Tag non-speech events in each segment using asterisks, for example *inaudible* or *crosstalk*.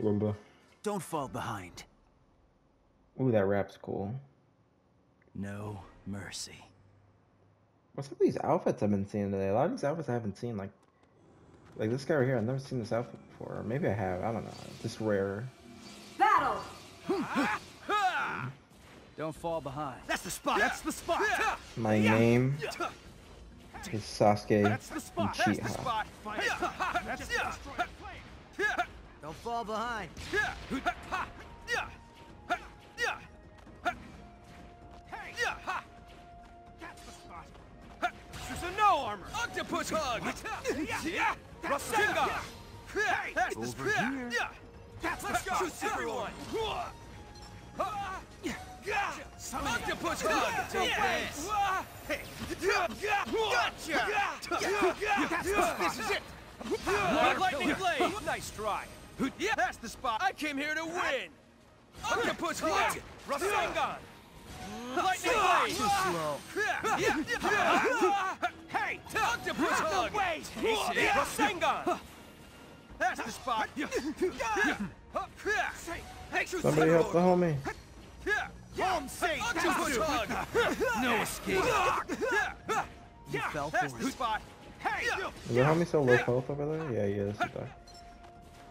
Roomba. Don't fall behind. Ooh, that rap's cool. No mercy. What's up with these outfits I've been seeing today? A lot of these outfits I haven't seen, like, like this guy right here. I've never seen this outfit before. Or maybe I have. I don't know. Just rare. Battle! *laughs* Don't fall behind. That's the spot. That's the spot. My name is Sasuke That's the spot. That's the Uchiha. Spot. That's the Don't fall behind. Hey. That's the spot. This is a no armor. Octopus hug. Yeah. Rasengan. That's Over here. Yeah. That's the spot. Shoot everyone. Octopus hug. Don't face. Hey. Gotcha. This is it. Lightning blade. Nice try. Yeah, that's the spot. I came here to win. Octopus hug. Rasengan. Lightning blade. Too slow. Yeah, yeah. Hey, octopus hug. Wait. Rasengan. That's the spot. Somebody help the homie. Home safe. Octopus hug. No escape. You fell That's for the it. spot. Hey. Is the homie so low health over there? Yeah, he is.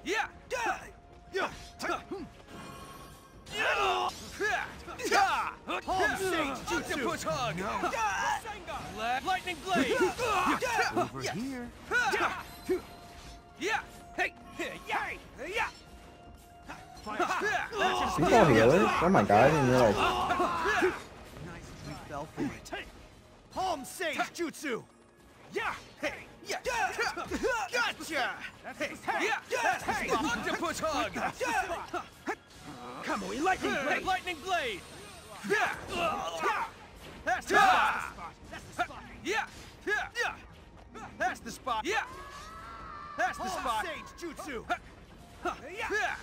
Yeah. Home stage octopus hug. Rasengan. Lightning blade. Over here. Yeah. Hey. Yeah. Yeah. These all healers? Oh my god, I didn't realize. Nice, We fell for it. Home sage jutsu. Yeah. Hey. Yeah. Gotcha. Hey. Yeah. That's. Octopus hug. Come on, lightning blade. Lightning blade. Yeah. That's the spot. That's the spot. Yeah. Yeah. That's the spot. Yeah. That's the spot. Sage jutsu. Yeah.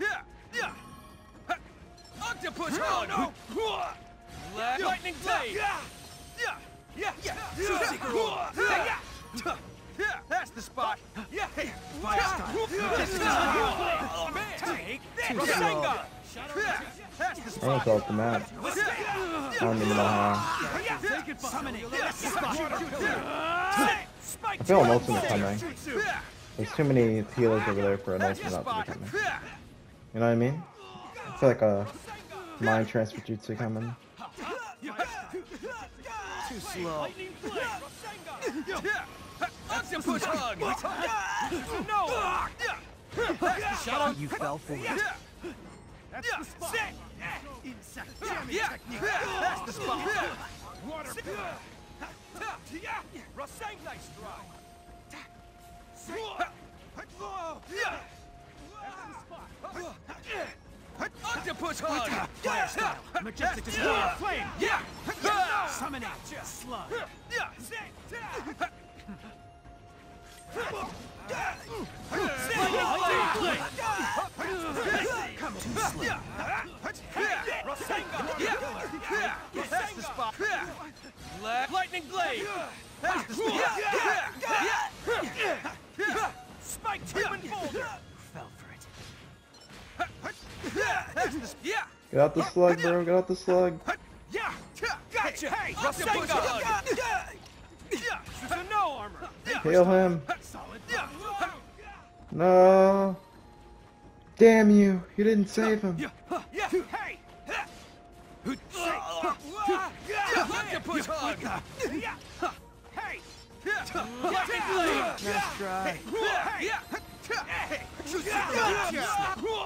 Yeah. Yeah. Octopus hug. No. Lightning blade. Yeah. Yeah. Yeah. Yeah. Yeah. That's the spot. Yeah. Hey. Fire style. Oh. Take this. Rasengan. That's the I spot. almost fell off the map. I don't even know how. Summoning. That's the spot. Spike I feel an to ultimate coming. There's too many healers over there for an That's the ultimate not to be coming. You know what I mean? I feel like a mind transfer jutsu coming. Too slow. Octopus hug. No. That's the shot. You fell for it. That's the spot. Insect jamming yeah. That's the spot. Water. Rasang nice try. Octopus hug. Fire style. Majestic display flame. Yeah. Summon it. Slug. Yeah. Come too slow. Yeah. *laughs* That's the spot. Lightning blade. That's the spot. Spike Timon boulder. Fell for it. That's the yeah. Get out the slug, bro. Get out the slug. Yeah. Gotcha. Hey, Rasengan. Yeah. This is a no armor. Yeah. Him. No. Damn you. You didn't save him. Hey.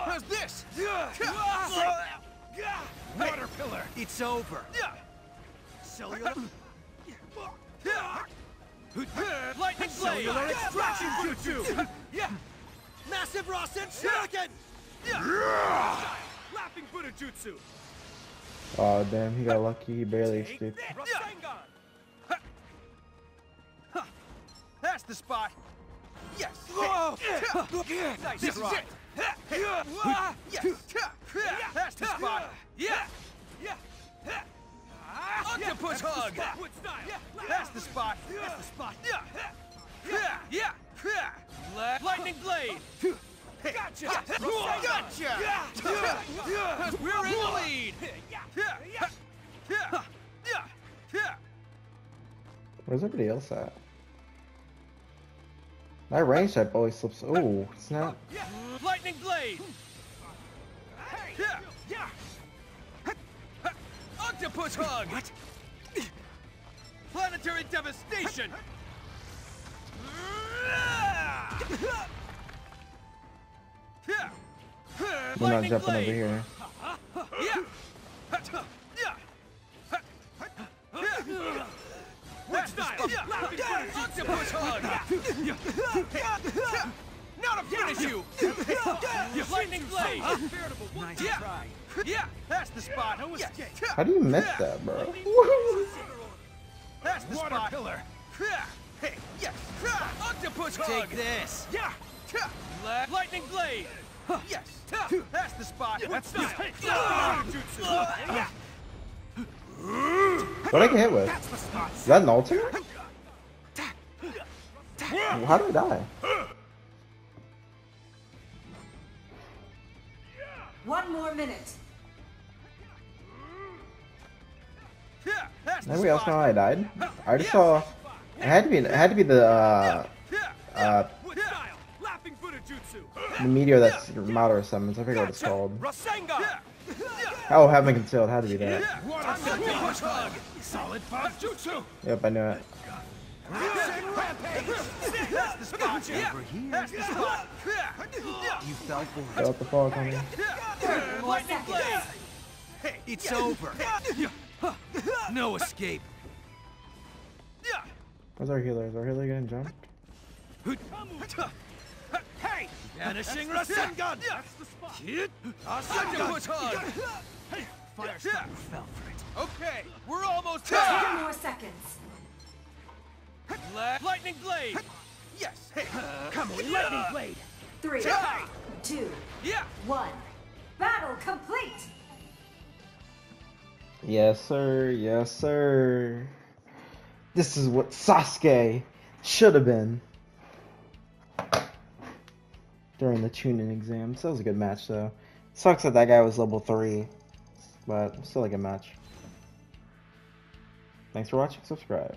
How's this? Water pillar. It's over. Cellular. Lightning blade. Cellular extraction jutsu. Yeah. Massive Rasen Shuriken! Yeah. Laughing Buddha jutsu. Oh damn, he got lucky. He barely Take escaped. that. Rasengan. Huh. Huh. That's the spot. Yes. Nice this try. is it. Yes. Where's everybody else at? My range type always slips. Oh, snap. Lightning blade! Octopus hug! What? Planetary devastation! We're not Lightning jumping over here. What style? Octopus hug! Now to finish you! Lightning blade! Nice try. Yeah, that's the spot. No Yes. How do you miss that, bro? That's the Water spot. pillar. Hey, yes. Octopus hug. Take this. Yeah. Lightning blade. Yes. That's the spot. That's not. What did I get hit with? That's the spot. Is that an ultimate? How did I die? One more minute. That's Anybody else know how I died? I just saw. It had to be. It had to be the uh, uh, What style? Laughing Buddha jutsu. the meteor that's Madara summons. I forget what it's called. Rasengan. Oh, having concealed. Had to be that. Yep, I knew it. That's the spot. Yeah. That's the spot. You fell for Get out the fog, homie. More Lightning seconds. blade. It's over. No escape. Where's our healer? Is our healer getting jumped? Hey! Vanishing Rasengan. That's the spot. Hit. Octopus. Fire You fell for it. Okay, we're almost Ten more seconds. La- Lightning blade. Yes. Hey. Uh, come on, lightning blade. Three, Yeah. two, Yeah. one. Battle complete. Yes, sir. Yes, sir. This is what Sasuke should have been during the Chunin exams. That was a good match, though. Sucks that that guy was level 3, but still a good match. Thanks for watching. Subscribe.